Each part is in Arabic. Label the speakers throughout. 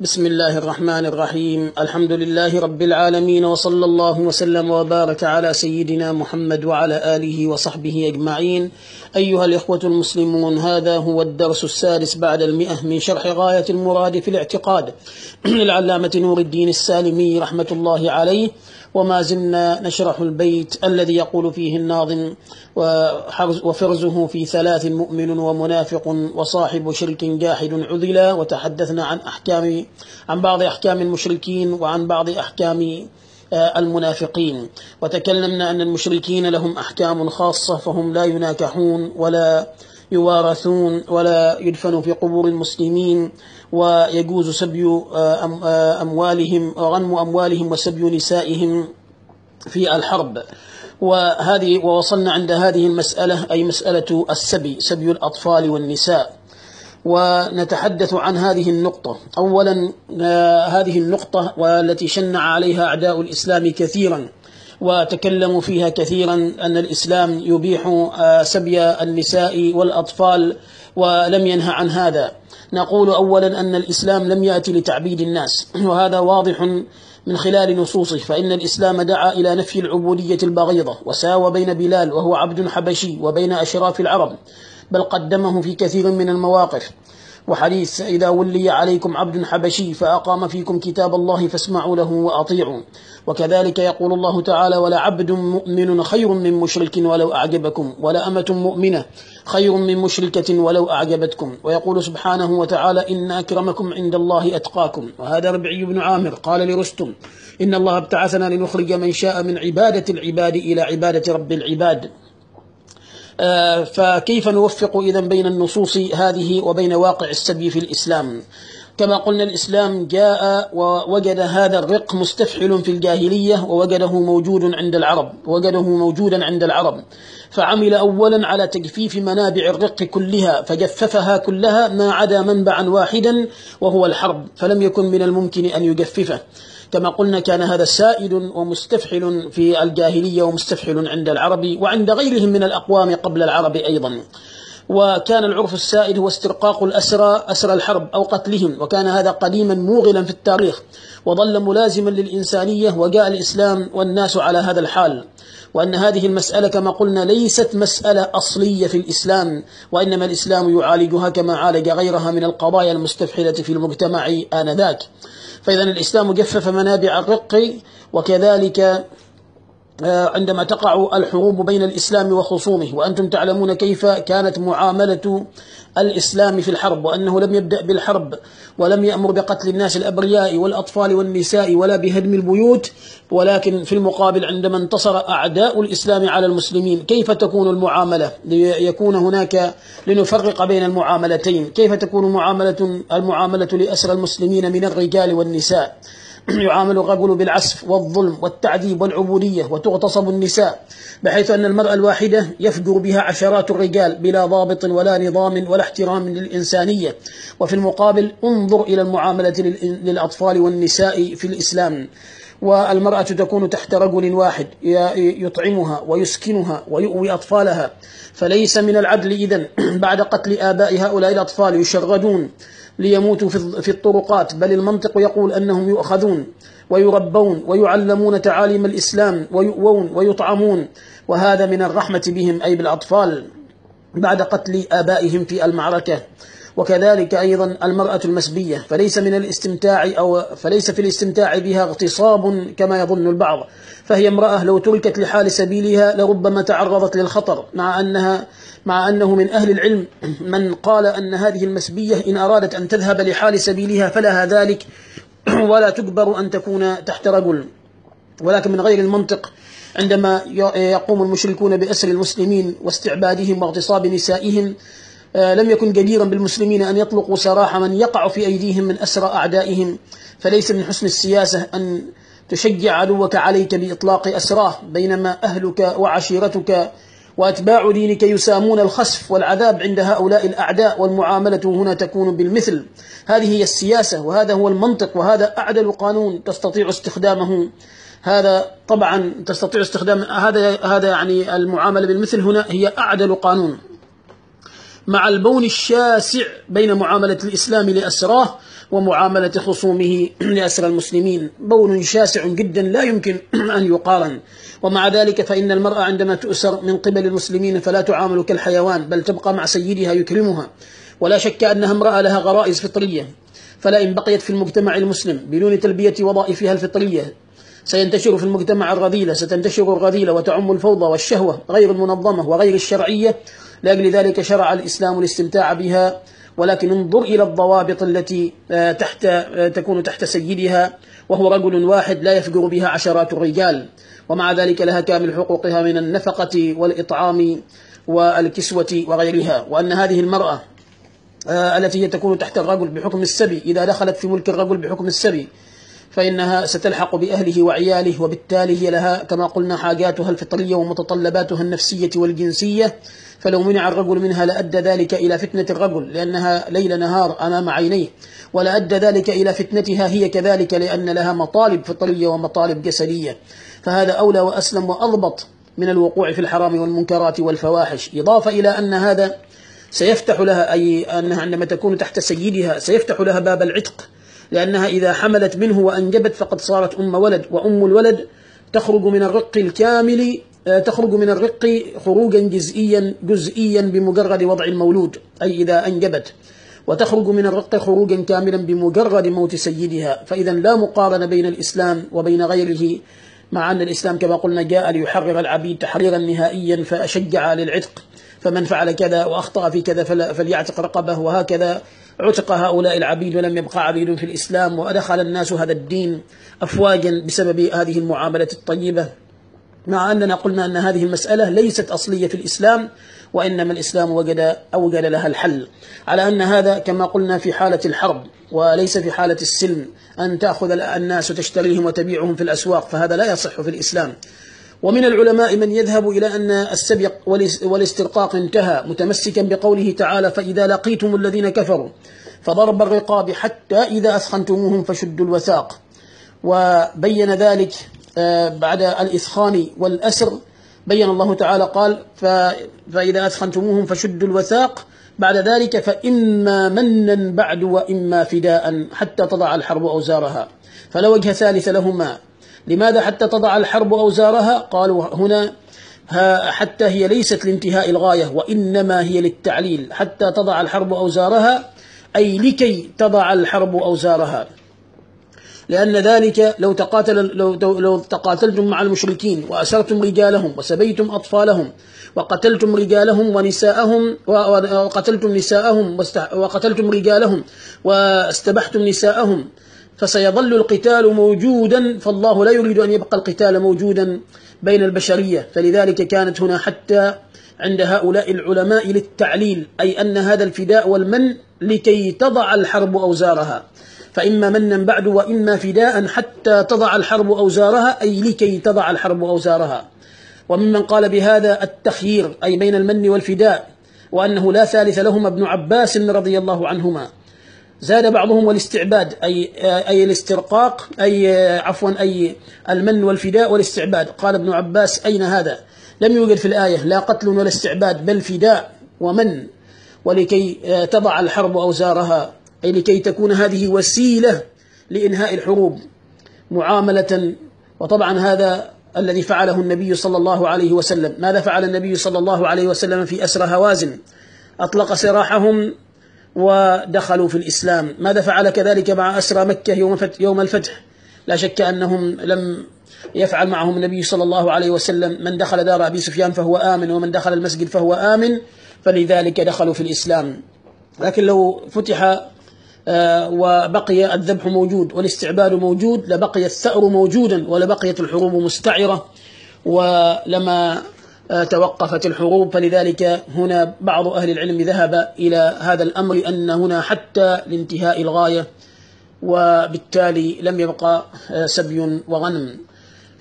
Speaker 1: بسم الله الرحمن الرحيم. الحمد لله رب العالمين وصلى الله وسلم وبارك على سيدنا محمد وعلى آله وصحبه أجمعين. أيها الإخوة المسلمون هذا هو الدرس السادس بعد المئة من شرح غاية المراد في الاعتقاد. للعلامه نور الدين السالمي رحمة الله عليه. وما زلنا نشرح البيت الذي يقول فيه الناظم وفرزه في ثلاث مؤمن ومنافق وصاحب شرك جاحد عذلا وتحدثنا عن أحكام عن بعض أحكام المشركين وعن بعض أحكام المنافقين. وتكلمنا أن المشركين لهم أحكام خاصة فهم لا يناكحون ولا يوارثون ولا يدفنوا في قبور المسلمين ويجوز سبي أموالهم وغنم أموالهم وسبي نسائهم في الحرب. وهذه ووصلنا عند هذه المسألة أي مسألة السبي سبي الأطفال والنساء. ونتحدث عن هذه النقطة. أولا هذه النقطة والتي شنع عليها أعداء الإسلام كثيرا. وتكلموا فيها كثيرا أن الإسلام يبيح سبي النساء والأطفال ولم ينهى عن هذا. نقول أولا أن الإسلام لم يأتي لتعبيد الناس وهذا واضح من خلال نصوصه. فإن الإسلام دعا إلى نفي العبودية البغيضة وساوى بين بلال وهو عبد حبشي وبين أشراف العرب بل قدمه في كثير من المواقف. وحديث إذا ولي عليكم عبد حبشي فأقام فيكم كتاب الله فاسمعوا له وأطيعوا. وكذلك يقول الله تعالى ولا عبد مؤمن خير من مشرك ولو أعجبكم ولا أمة مؤمنة خير من مشركة ولو أعجبتكم. ويقول سبحانه وتعالى إن أكرمكم عند الله أتقاكم. وهذا ربعي بن عامر قال لرستم إن الله ابتعثنا لنخرج من شاء من عبادة العباد إلى عبادة رب العباد. فكيف نوفق إذا بين النصوص هذه وبين واقع السبي في الإسلام؟ كما قلنا الإسلام جاء ووجد هذا الرق مستفحل في الجاهلية ووجده موجود عند العرب وجده موجودا عند العرب. فعمل أولا على تجفيف منابع الرق كلها فجففها كلها ما عدا منبعا واحدا وهو الحرب فلم يكن من الممكن أن يجففه. كما قلنا كان هذا سائد ومستفحل في الجاهلية ومستفحل عند العرب وعند غيرهم من الأقوام قبل العرب أيضا. وكان العرف السائد هو استرقاق الأسرى أسرى الحرب أو قتلهم وكان هذا قديما موغلا في التاريخ وظل ملازما للإنسانية وجاء الإسلام والناس على هذا الحال. وأن هذه المسألة كما قلنا ليست مسألة أصلية في الإسلام وإنما الإسلام يعالجها كما عالج غيرها من القضايا المستفحلة في المجتمع آنذاك. فإذا الإسلام جفف منابع الرق وكذلك عندما تقع الحروب بين الإسلام وخصومه وأنتم تعلمون كيف كانت معاملة الإسلام في الحرب وأنه لم يبدأ بالحرب ولم يأمر بقتل الناس الأبرياء والأطفال والنساء ولا بهدم البيوت ولكن في المقابل عندما انتصر أعداء الإسلام على المسلمين كيف تكون المعاملة؟ ليكون هناك لنفرق بين المعاملتين كيف تكون معاملة المعاملة لأسر المسلمين من الرجال والنساء؟ يعامل الرجل بالعسف والظلم والتعذيب والعبودية وتغتصب النساء بحيث أن المرأة الواحدة يفجر بها عشرات الرجال بلا ضابط ولا نظام ولا احترام للإنسانية. وفي المقابل انظر إلى المعاملة للأطفال والنساء في الإسلام. والمرأة تكون تحت رجل واحد يطعمها ويسكنها ويؤوي أطفالها. فليس من العدل إذن بعد قتل آباء هؤلاء الأطفال يشردون. ليموتوا في الطرقات. بل المنطق يقول أنهم يؤخذون ويربون ويعلمون تعاليم الإسلام ويؤوون ويطعمون. وهذا من الرحمة بهم أي بالأطفال بعد قتل آبائهم في المعركة. وكذلك أيضا المرأة المسبية فليس من الاستمتاع أو فليس في الاستمتاع بها اغتصاب كما يظن البعض فهي امرأة لو تركت لحال سبيلها لربما تعرضت للخطر مع أنها مع أنه من أهل العلم من قال أن هذه المسبية إن أرادت أن تذهب لحال سبيلها فلها ذلك ولا تجبر أن تكون تحت رجل. ولكن من غير المنطق عندما يقوم المشركون بأسر المسلمين واستعبادهم واغتصاب نسائهم لم يكن جديرا بالمسلمين أن يطلقوا سراح من يقع في أيديهم من أسرى أعدائهم. فليس من حسن السياسة أن تشجع عدوك عليك بإطلاق أسراه بينما أهلك وعشيرتك وأتباع دينك يسامون الخسف والعذاب عند هؤلاء الأعداء والمعاملة هنا تكون بالمثل. هذه هي السياسة وهذا هو المنطق وهذا أعدل قانون تستطيع استخدامه. هذا طبعا تستطيع استخدام هذا هذا يعني المعاملة بالمثل هنا هي أعدل قانون. مع البون الشاسع بين معاملة الإسلام لأسراه ومعاملة خصومه لأسرى المسلمين. بون شاسع جدا لا يمكن أن يقارن. ومع ذلك فإن المرأة عندما تؤسر من قبل المسلمين فلا تعامل كالحيوان بل تبقى مع سيدها يكرمها. ولا شك أنها امرأة لها غرائز فطرية. فلا إن بقيت في المجتمع المسلم بدون تلبية وظائفها الفطرية سينتشر في المجتمع الرذيلة ستنتشر الرذيلة وتعم الفوضى والشهوة غير المنظمة وغير الشرعية. لأجل ذلك شرع الإسلام الاستمتاع بها ولكن انظر إلى الضوابط التي آه، تحت آه، تكون تحت سيدها وهو رجل واحد لا يفجر بها عشرات الرجال. ومع ذلك لها كامل حقوقها من النفقة والإطعام والكسوة وغيرها. وأن هذه المرأة آه، التي تكون تحت الرجل بحكم السبي إذا دخلت في ملك الرجل بحكم السبي فإنها ستلحق بأهله وعياله وبالتالي هي لها كما قلنا حاجاتها الفطرية ومتطلباتها النفسية والجنسية. فلو منع الرجل منها لأدى ذلك إلى فتنة الرجل لأنها ليل نهار أمام عينيه. ولأدى ذلك إلى فتنتها هي كذلك لأن لها مطالب فطرية ومطالب جسدية. فهذا أولى وأسلم وأضبط من الوقوع في الحرام والمنكرات والفواحش. إضافة إلى أن هذا سيفتح لها أي أنها عندما تكون تحت سيدها سيفتح لها باب العتق. لأنها إذا حملت منه وأنجبت فقد صارت أم ولد وأم الولد تخرج من الرق الكامل آه، تخرج من الرق خروجا جزئيا جزئيا بمجرد وضع المولود أي إذا أنجبت. وتخرج من الرق خروجا كاملا بمجرد موت سيدها. فإذا لا مقارنة بين الإسلام وبين غيره مع أن الإسلام كما قلنا جاء ليحرر العبيد تحريرا نهائيا فأشجع للعتق فمن فعل كذا وأخطأ في كذا فليعتق رقبه وهكذا. عتق هؤلاء العبيد ولم يبقى عبيد في الإسلام وأدخل الناس هذا الدين أفواجا بسبب هذه المعاملة الطيبة. مع أننا قلنا أن هذه المسألة ليست أصلية في الإسلام وإنما الإسلام وجد أوجد لها الحل. على أن هذا كما قلنا في حالة الحرب وليس في حالة السلم أن تأخذ الناس وتشتريهم وتبيعهم في الأسواق فهذا لا يصح في الإسلام. ومن العلماء من يذهب إلى أن السبق والاسترقاق انتهى متمسكا بقوله تعالى فإذا لقيتم الذين كفروا فضرب الرقاب حتى إذا أثخنتموهم فشدوا الوثاق. وبين ذلك آه، بعد الإثخان والأسر بين الله تعالى قال فإذا أثخنتموهم فشدوا الوثاق. بعد ذلك فإما منا بعد وإما فداء حتى تضع الحرب أوزارها. فلا وجه ثالث لهما. لماذا حتى تضع الحرب أوزارها؟ قالوا هنا حتى هي ليست لانتهاء الغاية وإنما هي للتعليل. حتى تضع الحرب أوزارها أي لكي تضع الحرب أوزارها. لأن ذلك لو تقاتل لو لو تقاتلتم مع المشركين وأسرتم رجالهم وسبيتم أطفالهم وقتلتم رجالهم ونساءهم وقتلتم نساءهم وقتلتم رجالهم واستبحتم نساءهم فسيظل القتال موجودا فالله لا يريد أن يبقى القتال موجودا بين البشرية. فلذلك كانت هنا حتى عند هؤلاء العلماء للتعليل أي أن هذا الفداء والمن لكي تضع الحرب أوزارها. فإما منا بعد وإما فداء حتى تضع الحرب أوزارها أي لكي تضع الحرب أوزارها. وممن قال بهذا التخيير أي بين المن والفداء وأنه لا ثالث لهما ابن عباس رضي الله عنهما. زاد بعضهم والاستعباد أي أي الاسترقاق أي عفوا أي المن والفداء والاستعباد. قال ابن عباس أين هذا؟ لم يوجد في الآية لا قتل ولا استعباد بل فداء ومن. ولكي تضع الحرب أوزارها أي لكي تكون هذه وسيلة لإنهاء الحروب معاملة. وطبعا هذا الذي فعله النبي صلى الله عليه وسلم. ماذا فعل النبي صلى الله عليه وسلم في أسرى هوازن؟ أطلق سراحهم ودخلوا في الإسلام. ماذا فعل كذلك مع أسرى مكة يوم, يوم الفتح؟ لا شك أنهم لم يفعل معهم النبي صلى الله عليه وسلم. من دخل دار أبي سفيان فهو آمن ومن دخل المسجد فهو آمن فلذلك دخلوا في الإسلام. لكن لو فتح آه، وبقي الذبح موجود والاستعباد موجود لبقي الثأر موجودا ولبقيت الحروب مستعرة ولما توقفت الحروب. فلذلك هنا بعض أهل العلم ذهب إلى هذا الأمر أن هنا حتى لانتهاء الغاية وبالتالي لم يبقى آه، سبي وغنم.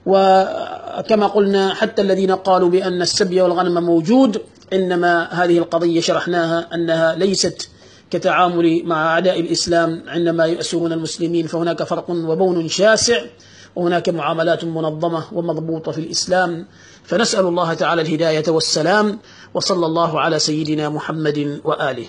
Speaker 1: وكما قلنا حتى الذين قالوا بأن السبي والغنم موجود إنما هذه القضية شرحناها أنها ليست كتعامل مع أعداء الإسلام عندما يؤسرون المسلمين. فهناك فرق وبون شاسع وهناك معاملات منظمة ومضبوطة في الإسلام. فنسأل الله تعالى الهداية والسلام وصلى الله على سيدنا محمد وآله.